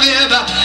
forever.